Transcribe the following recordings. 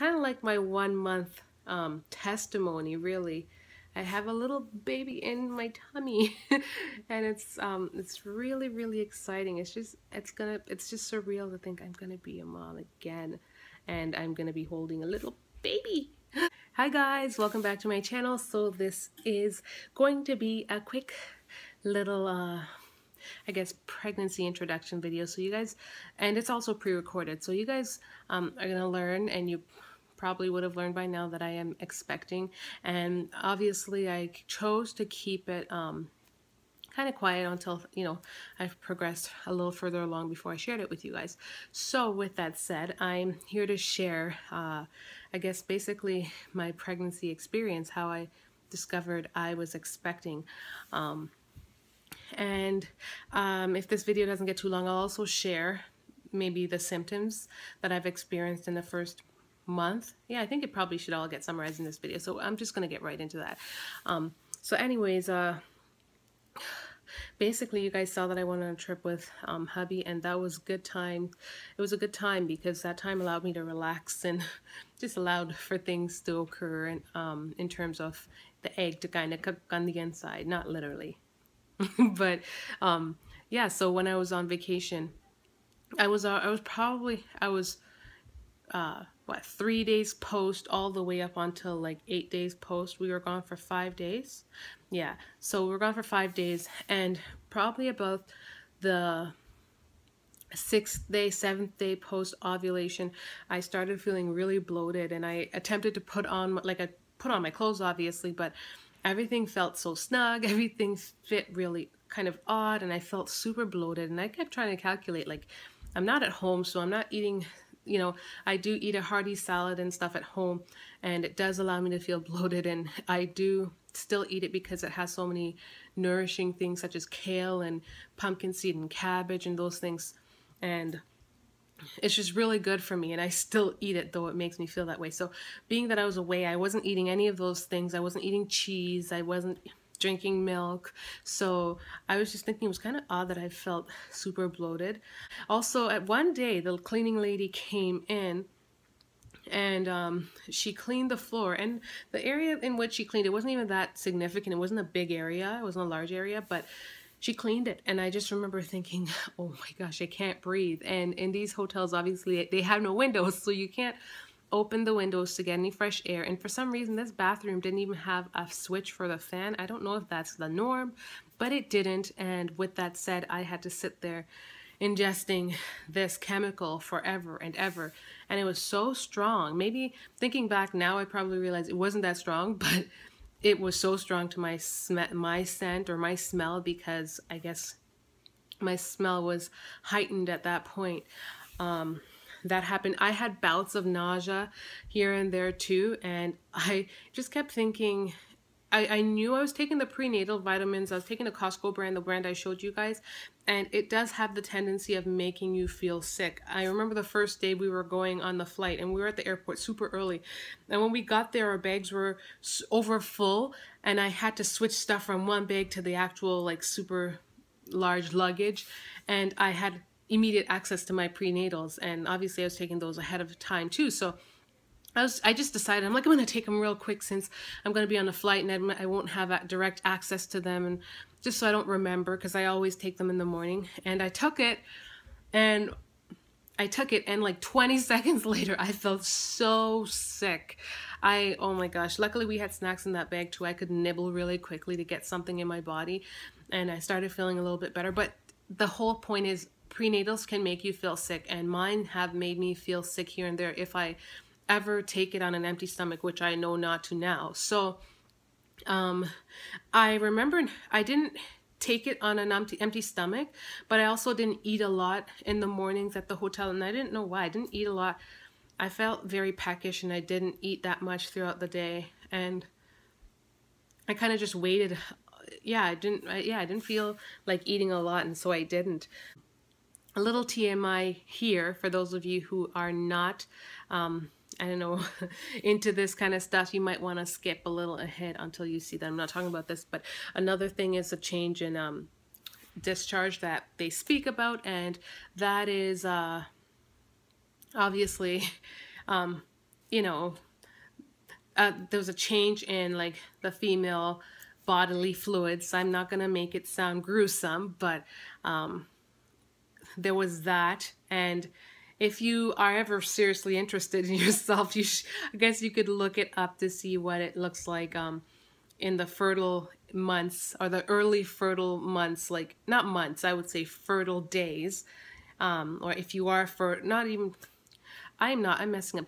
kind of like my one month um, testimony, really. I have a little baby in my tummy and it's um it's really really exciting. It's just it's gonna it's just surreal to think I'm gonna be a mom again and I'm gonna be holding a little baby. Hi guys. Welcome back to my channel. So this is going to be a quick little uh I guess pregnancy introduction video. So you guys and it's also pre-recorded. So you guys um, are gonna learn and you probably would have learned by now that I am expecting. And obviously I chose to keep it um, kind of quiet until, you know, I've progressed a little further along before I shared it with you guys. So with that said, I'm here to share, uh, I guess, basically my pregnancy experience, how I discovered I was expecting. Um, and um, if this video doesn't get too long, I'll also share maybe the symptoms that I've experienced in the first month. Yeah, I think it probably should all get summarized in this video. So I'm just going to get right into that. Um, so anyways, uh, basically you guys saw that I went on a trip with um, hubby and that was good time. It was a good time because that time allowed me to relax and just allowed for things to occur and, um, in terms of the egg to kind of cook on the inside, not literally. but um, yeah, so when I was on vacation, I was uh, I was probably I was uh, what three days post all the way up until like eight days post we were gone for five days? Yeah so we are gone for five days and probably about the sixth day seventh day post ovulation i started feeling really bloated and i attempted to put on like i put on my clothes obviously but everything felt so snug everything fit really kind of odd and i felt super bloated and i kept trying to calculate like i'm not at home so i'm not eating you know, I do eat a hearty salad and stuff at home and it does allow me to feel bloated and I do still eat it because it has so many nourishing things such as kale and pumpkin seed and cabbage and those things and it's just really good for me and I still eat it though it makes me feel that way. So being that I was away, I wasn't eating any of those things. I wasn't eating cheese. I wasn't drinking milk. So I was just thinking it was kind of odd that I felt super bloated. Also, at one day, the cleaning lady came in and um, she cleaned the floor and the area in which she cleaned it wasn't even that significant it wasn't a big area it wasn't a large area but she cleaned it and i just remember thinking oh my gosh i can't breathe and in these hotels obviously they have no windows so you can't opened the windows to get any fresh air and for some reason this bathroom didn't even have a switch for the fan. I don't know if that's the norm but it didn't. And with that said i had to sit there ingesting this chemical forever and ever. And it was so strong. Maybe thinking back now i probably realize it wasn't that strong but it was so strong to my my scent or my smell because i guess my smell was heightened at that point. Um, that happened. I had bouts of nausea here and there too, and I just kept thinking, I, I knew I was taking the prenatal vitamins. I was taking the Costco brand, the brand I showed you guys, and it does have the tendency of making you feel sick. I remember the first day we were going on the flight, and we were at the airport super early. And when we got there, our bags were over full, and I had to switch stuff from one bag to the actual like super large luggage, and I had immediate access to my prenatals and obviously I was taking those ahead of time too. So I was I just decided I'm like I'm gonna take them real quick since I'm gonna be on a flight and I won't have direct access to them and just so I don't remember because I always take them in the morning. And I took it and I took it and like 20 seconds later I felt so sick. I oh my gosh luckily we had snacks in that bag too. I could nibble really quickly to get something in my body and I started feeling a little bit better. But the whole point is prenatals can make you feel sick and mine have made me feel sick here and there if I ever take it on an empty stomach, which I know not to now. So um, I remember I didn't take it on an empty, empty stomach, but I also didn't eat a lot in the mornings at the hotel and I didn't know why. I didn't eat a lot. I felt very peckish and I didn't eat that much throughout the day and I kind of just waited yeah, I didn't yeah, I didn't feel like eating a lot and so I didn't a little TMI here for those of you who are not, um, I don't know, into this kind of stuff. You might want to skip a little ahead until you see that. I'm not talking about this, but another thing is a change in um, discharge that they speak about, and that is uh, obviously um, you know, uh, there was a change in like the female bodily fluids. I'm not going to make it sound gruesome, but um, there was that. And if you are ever seriously interested in yourself, you I guess you could look it up to see what it looks like um, in the fertile months or the early fertile months, like not months, I would say fertile days. Um, or if you are for not even, I'm not, I'm messing up.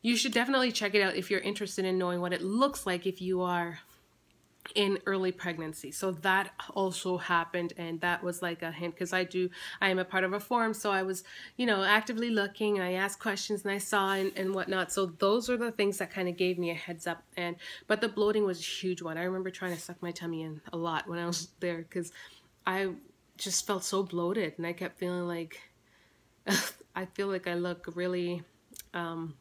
You should definitely check it out if you're interested in knowing what it looks like if you are in early pregnancy. So that also happened and that was like a hint because I do I am a part of a forum so I was you know actively looking and I asked questions and I saw and, and whatnot. So those are the things that kind of gave me a heads up and but the bloating was a huge one. I remember trying to suck my tummy in a lot when I was there because I just felt so bloated and I kept feeling like I feel like I look really um,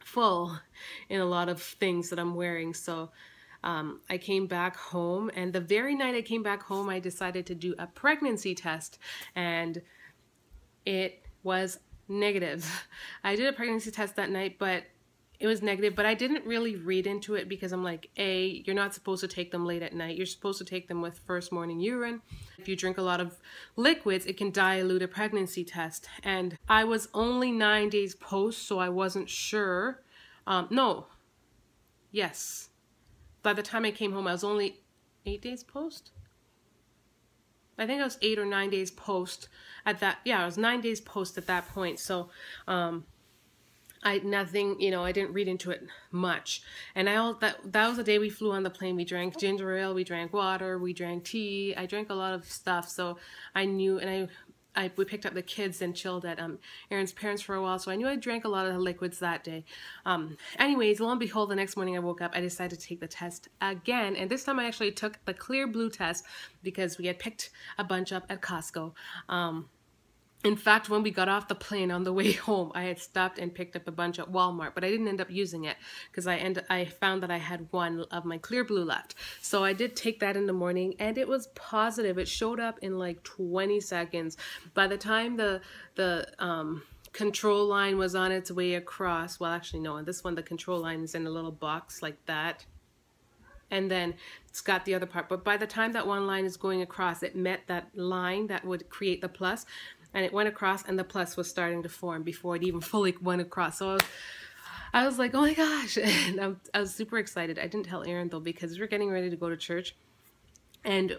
full in a lot of things that I'm wearing. So um, I came back home, and the very night I came back home, I decided to do a pregnancy test, and it was negative. I did a pregnancy test that night, but it was negative, but I didn't really read into it because I'm like, A, you're not supposed to take them late at night. You're supposed to take them with first morning urine. If you drink a lot of liquids, it can dilute a pregnancy test. And I was only nine days post, so I wasn't sure. Um, no, yes, by the time I came home, I was only eight days post. I think I was eight or nine days post at that. Yeah, I was nine days post at that point. So, um, I nothing, you know, I didn't read into it much. And I all that that was the day we flew on the plane. We drank ginger ale, we drank water, we drank tea. I drank a lot of stuff, so I knew, and I I we picked up the kids and chilled at um, Aaron's parents for a while, so I knew I drank a lot of the liquids that day. Um, anyways, lo and behold, the next morning I woke up, I decided to take the test again, and this time I actually took the Clearblue test because we had picked a bunch up at Costco. Um, in fact, when we got off the plane on the way home, I had stopped and picked up a bunch at Walmart, but I didn't end up using it because I end I found that I had one of my Clearblue left. So I did take that in the morning and it was positive. It showed up in like 20 seconds. By the time the the um control line was on its way across, well actually no, on this one the control line is in a little box like that and then it's got the other part. But by the time that one line is going across, it met that line that would create the plus and it went across and the plus was starting to form before it even fully went across. So I was, I was like, oh my gosh. And I'm, I was super excited. I didn't tell Aaron though because we are getting ready to go to church. And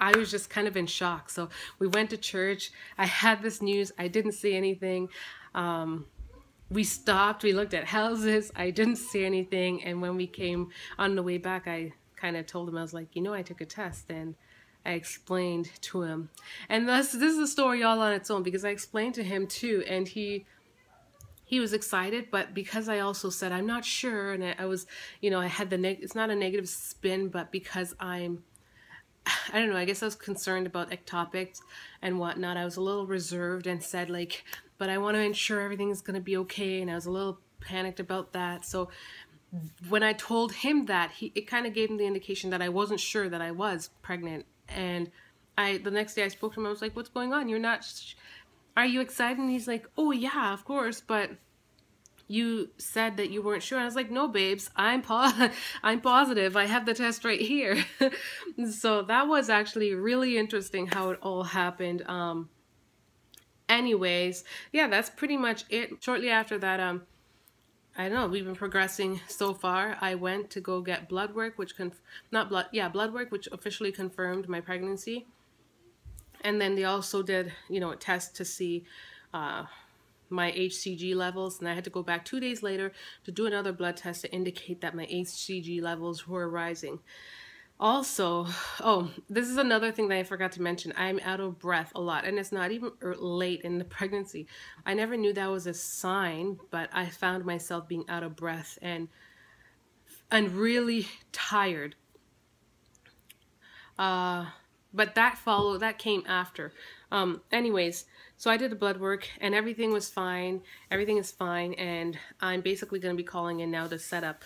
I was just kind of in shock. So we went to church. I had this news. I didn't see anything. Um, we stopped. We looked at houses. I didn't see anything. And when we came on the way back, I kind of told him, I was like, you know, I took a test and I explained to him. And this this is a story all on its own because I explained to him too and he he was excited, but because I also said I'm not sure and I, I was, you know, I had the neg it's not a negative spin, but because I'm I don't know, I guess I was concerned about ectopics and whatnot. I was a little reserved and said like, but I want to ensure everything's gonna be okay and I was a little panicked about that. So when I told him that, he it kind of gave him the indication that I wasn't sure that I was pregnant and I the next day I spoke to him. I was like, "What's going on? You're not. Are you excited?" And he's like, "Oh yeah, of course, but." You said that you weren't sure. I was like, no, babes, I'm po- I'm positive. I have the test right here. so that was actually really interesting how it all happened. Um, anyways, yeah, that's pretty much it. Shortly after that, um, I don't know, we've been progressing so far. I went to go get blood work, which, conf not blood, yeah, blood work, which officially confirmed my pregnancy. And then they also did, you know, a test to see uh, my HCG levels. And I had to go back two days later to do another blood test to indicate that my HCG levels were rising. Also, oh, this is another thing that I forgot to mention. I'm out of breath a lot, and it's not even late in the pregnancy. I never knew that was a sign, but I found myself being out of breath and and really tired. Uh, but that followed, that came after. Um, anyways, so I did the blood work and everything was fine. Everything is fine. And I'm basically going to be calling in now to set up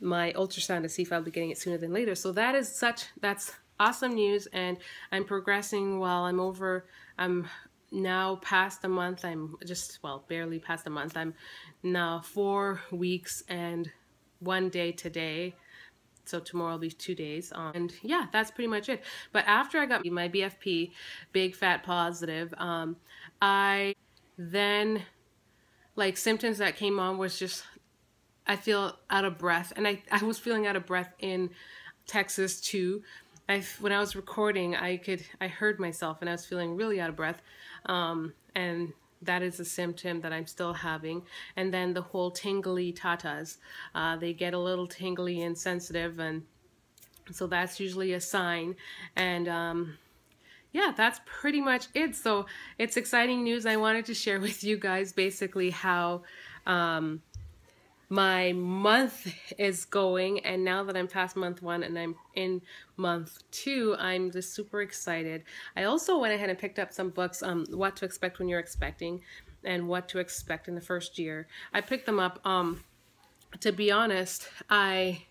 my ultrasound to see if I'll be getting it sooner than later. So that is such, that's awesome news. And I'm progressing while I'm over, I'm now past a month. I'm just, well, barely past a month. I'm now four weeks and one day today. So tomorrow will be two days. Um, and yeah, that's pretty much it. But after I got my BFP, big fat positive, um, I then, like symptoms that came on was just, I feel out of breath. And I, I was feeling out of breath in Texas too. I, when I was recording, I could, I heard myself and I was feeling really out of breath. Um, and that is a symptom that I'm still having. And then the whole tingly tatas, uh, they get a little tingly and sensitive, and so that's usually a sign. And um, yeah, that's pretty much it. So it's exciting news. I wanted to share with you guys basically how um, my month is going and now that I'm past month one and I'm in month two I'm just super excited I also went ahead and picked up some books um what to expect when you're expecting and what to expect in the first year I picked them up um to be honest I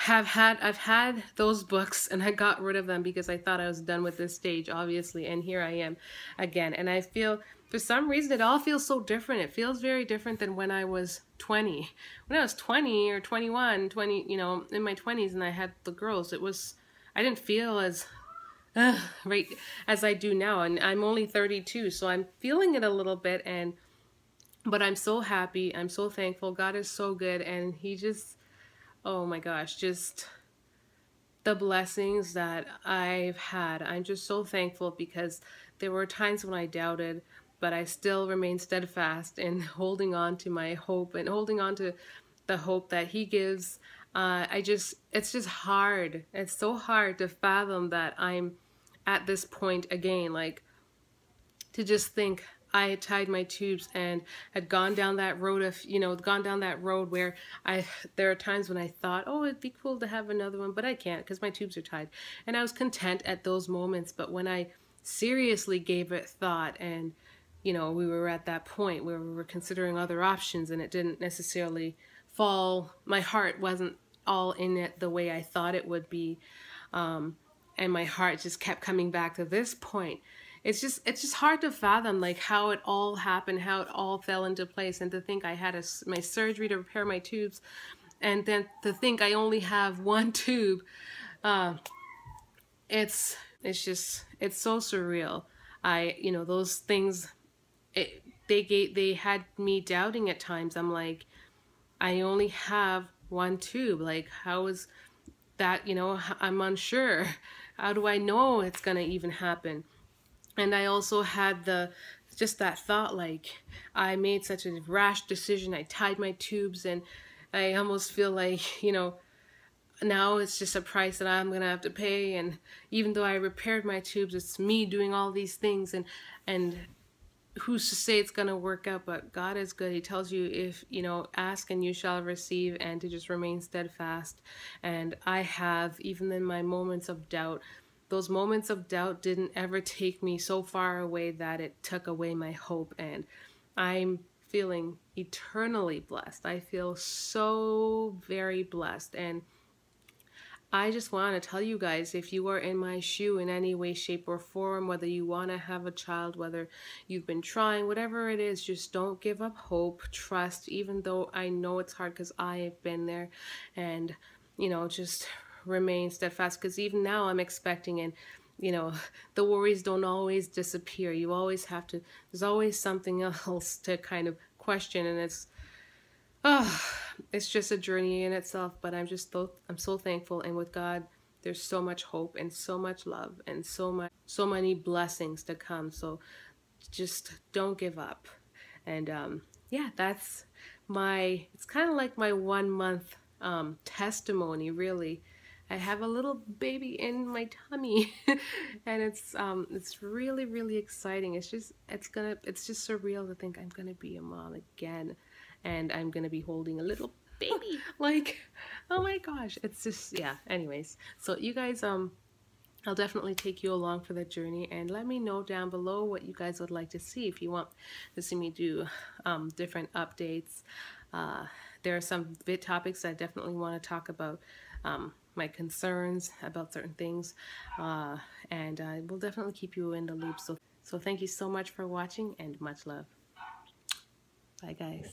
have had I've had those books and I got rid of them because I thought I was done with this stage obviously and here I am again. And I feel for some reason it all feels so different. It feels very different than when i was 20 when i was 20 or 21 20 you know in my 20s and i had the girls it was i didn't feel as uh, right as i do now. And i'm only 32 so i'm feeling it a little bit and but i'm so happy. I'm so thankful. God is so good and he just oh my gosh just the blessings that I've had. I'm just so thankful because there were times when I doubted, but I still remain steadfast in holding on to my hope and holding on to the hope that He gives. Uh, I just, it's just hard. It's so hard to fathom that I'm at this point again. Like, to just think I had tied my tubes and had gone down that road of, you know, gone down that road where I, there are times when I thought, oh, it'd be cool to have another one, but I can't because my tubes are tied. And I was content at those moments. But when I seriously gave it thought and you know, we were at that point where we were considering other options and it didn't necessarily fall, my heart wasn't all in it the way I thought it would be. Um, and my heart just kept coming back to this point. It's just, it's just hard to fathom like how it all happened, how it all fell into place and to think I had a, my surgery to repair my tubes and then to think I only have one tube. Uh, it's, it's just, it's so surreal. I, you know, those things it, they gave, they had me doubting at times. I'm like, I only have one tube. Like, how is that? You know, I'm unsure. How do I know it's gonna even happen? And I also had the just that thought like I made such a rash decision. I tied my tubes and I almost feel like, you know, now it's just a price that I'm gonna have to pay. And even though I repaired my tubes, it's me doing all these things and and who's to say it's to work out? But god is good. He tells you if you know ask and you shall receive and to just remain steadfast. And i have even in my moments of doubt those moments of doubt didn't ever take me so far away that it took away my hope and i'm feeling eternally blessed i feel so very blessed and I just want to tell you guys if you are in my shoe in any way, shape, or form, whether you want to have a child, whether you've been trying, whatever it is, just don't give up hope. Trust, even though I know it's hard because I have been there. And, you know, just remain steadfast because even now I'm expecting and you know the worries don't always disappear you always have to there's always something else to kind of question and it's oh, it's just a journey in itself. But I'm just so I'm so thankful, and with God, there's so much hope and so much love and so much so many blessings to come. So just don't give up. And um, yeah, that's my. It's kind of like my one month um, testimony, really. I have a little baby in my tummy and it's um it's really really exciting. It's just it's gonna it's just surreal to think I'm gonna be a mom again and I'm gonna be holding a little baby. like, oh my gosh, it's just yeah. Anyways, so you guys, um, I'll definitely take you along for the journey and let me know down below what you guys would like to see if you want to see me do um, different updates. Uh, there are some bit topics I definitely want to talk about. Um, my concerns about certain things uh, and I will definitely keep you in the loop so So thank you so much for watching and much love. Bye, guys.